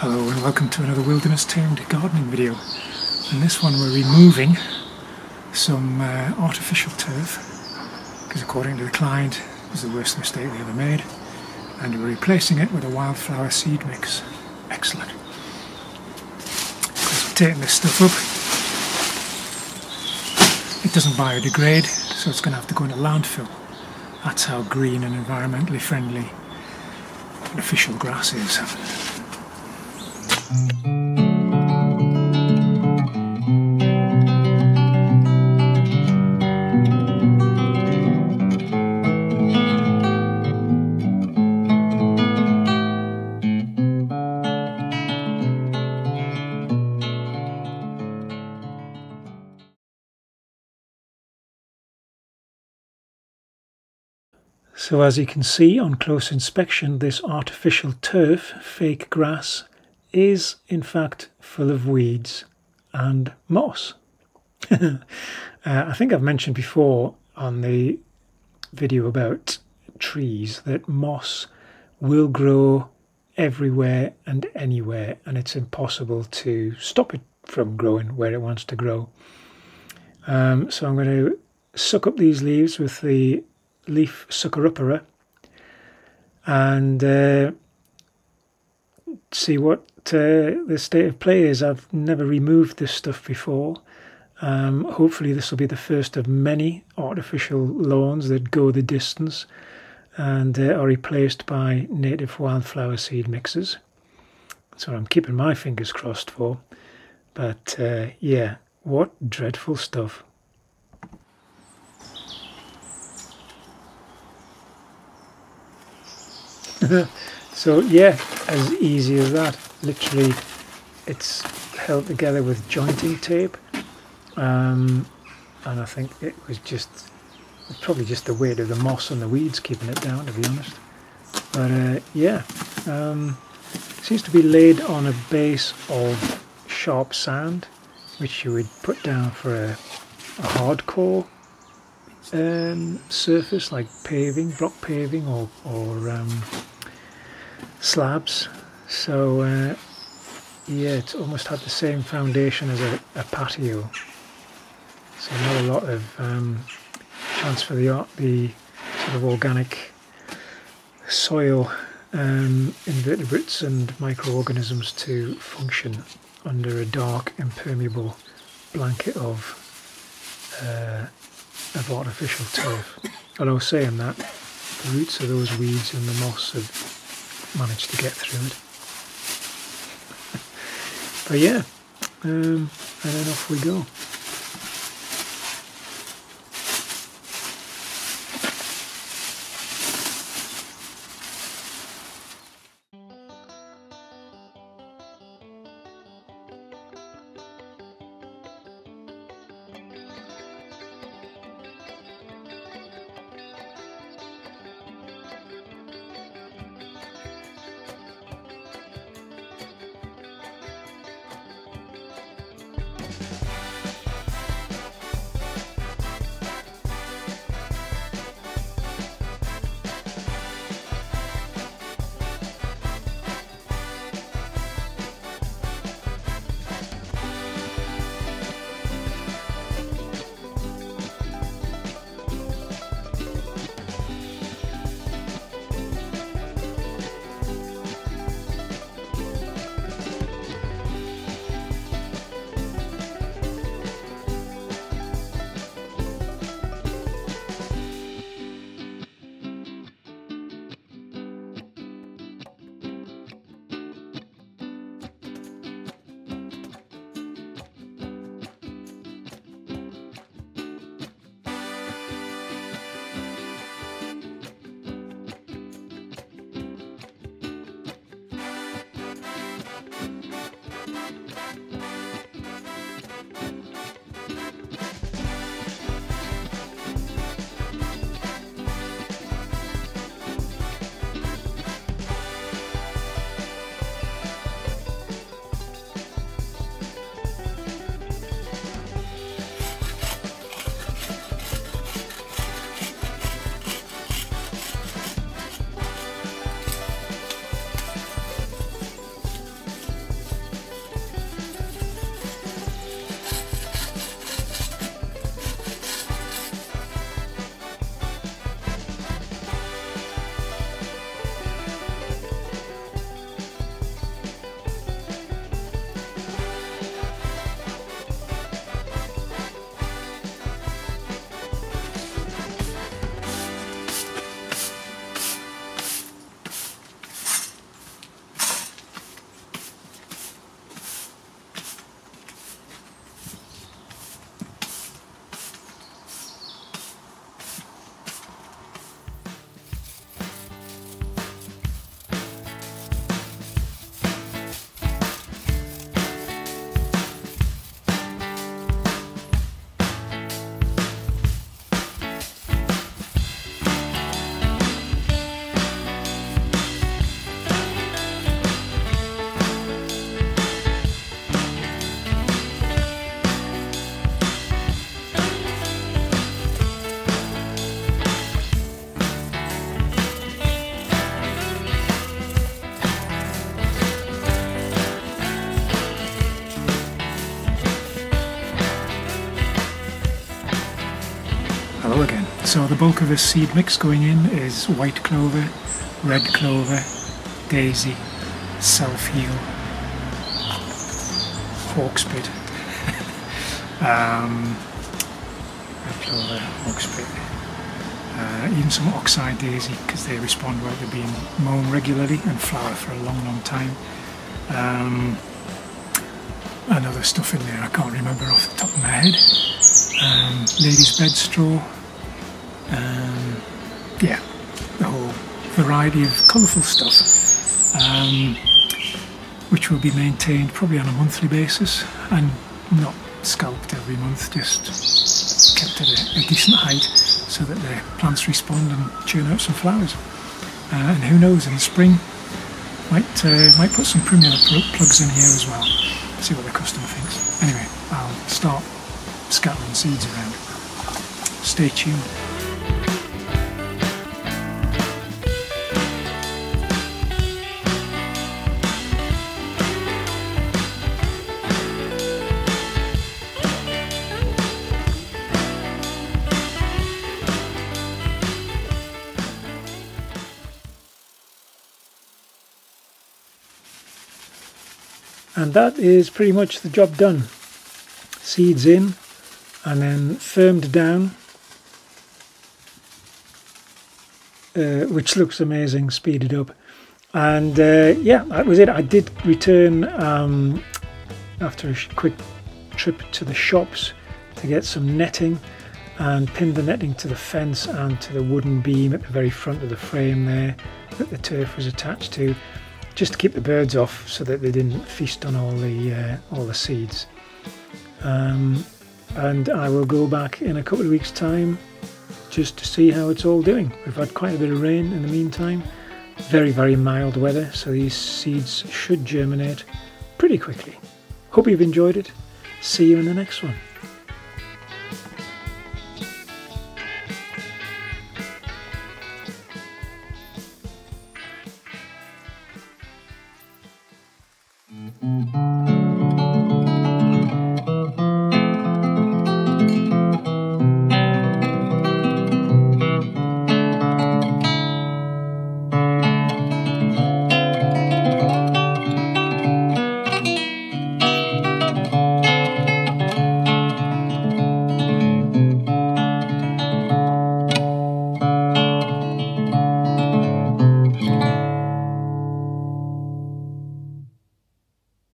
Hello and welcome to another wilderness tamed gardening video. In this one we're removing some uh, artificial turf because according to the client it was the worst mistake they ever made and we're replacing it with a wildflower seed mix. Excellent. Because we're taking this stuff up it doesn't biodegrade so it's going to have to go into landfill. That's how green and environmentally friendly artificial grass is. So as you can see on close inspection, this artificial turf, fake grass, is in fact full of weeds and moss. uh, I think I've mentioned before on the video about trees that moss will grow everywhere and anywhere and it's impossible to stop it from growing where it wants to grow. Um, so I'm going to suck up these leaves with the leaf sucker and uh, see what uh, the state of play is. I've never removed this stuff before. Um, hopefully this will be the first of many artificial lawns that go the distance and uh, are replaced by native wildflower seed mixes. So I'm keeping my fingers crossed for. But uh, yeah, what dreadful stuff. so yeah, as easy as that. Literally, it's held together with jointing tape, um, and I think it was just it's probably just the weight of the moss and the weeds keeping it down, to be honest. But uh, yeah, um, seems to be laid on a base of sharp sand, which you would put down for a, a hardcore um, surface like paving, block paving, or, or um, slabs. So uh, yeah, it's almost had the same foundation as a, a patio. So not a lot of um, chance for the the sort of organic soil um, invertebrates and microorganisms to function under a dark impermeable blanket of uh, of artificial turf. Although saying that, the roots of those weeds and the moss have managed to get through it. But yeah, um, and then off we go. So the bulk of the seed mix going in is white clover, red clover, daisy, self-heal, hawkbit, um, red clover, hawkbit, uh, even some oxeye daisy because they respond well to being mown regularly and flower for a long, long time. Um, and other stuff in there I can't remember off the top of my head. Um, ladies' bedstraw. Um, yeah, the whole variety of colourful stuff, um, which will be maintained probably on a monthly basis and not scalped every month, just kept at a, a decent height so that the plants respond and churn out some flowers. Uh, and who knows, in the spring, might uh, might put some primula plugs in here as well. See what the customer thinks. Anyway, I'll start scattering seeds around. Stay tuned. and that is pretty much the job done seeds in and then firmed down uh, which looks amazing speeded up and uh, yeah that was it I did return um, after a quick trip to the shops to get some netting and pinned the netting to the fence and to the wooden beam at the very front of the frame there that the turf was attached to just to keep the birds off so that they didn't feast on all the uh, all the seeds. Um, and I will go back in a couple of weeks' time just to see how it's all doing. We've had quite a bit of rain in the meantime, very very mild weather, so these seeds should germinate pretty quickly. Hope you've enjoyed it. See you in the next one.